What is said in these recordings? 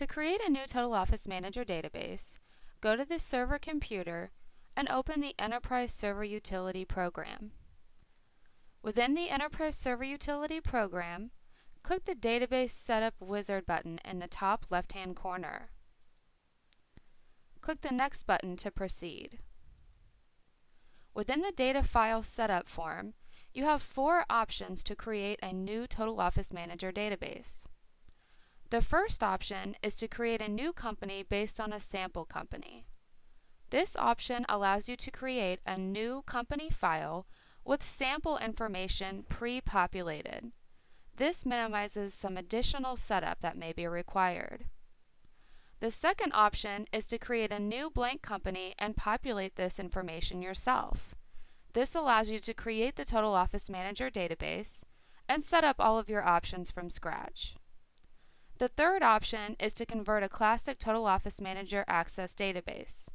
To create a new Total Office Manager database, go to the server computer and open the Enterprise Server Utility program. Within the Enterprise Server Utility program, click the Database Setup Wizard button in the top left-hand corner. Click the Next button to proceed. Within the Data File Setup form, you have four options to create a new Total Office Manager database. The first option is to create a new company based on a sample company. This option allows you to create a new company file with sample information pre-populated. This minimizes some additional setup that may be required. The second option is to create a new blank company and populate this information yourself. This allows you to create the Total Office Manager database and set up all of your options from scratch. The third option is to convert a classic Total Office Manager Access database.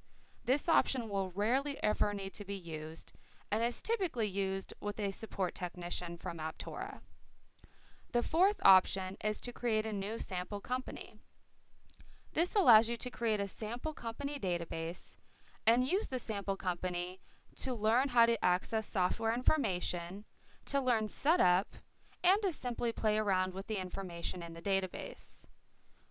This option will rarely ever need to be used and is typically used with a support technician from Aptora. The fourth option is to create a new sample company. This allows you to create a sample company database and use the sample company to learn how to access software information, to learn setup, and to simply play around with the information in the database.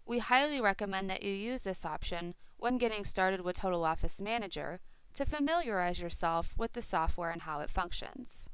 We highly recommend that you use this option when getting started with Total Office Manager to familiarize yourself with the software and how it functions.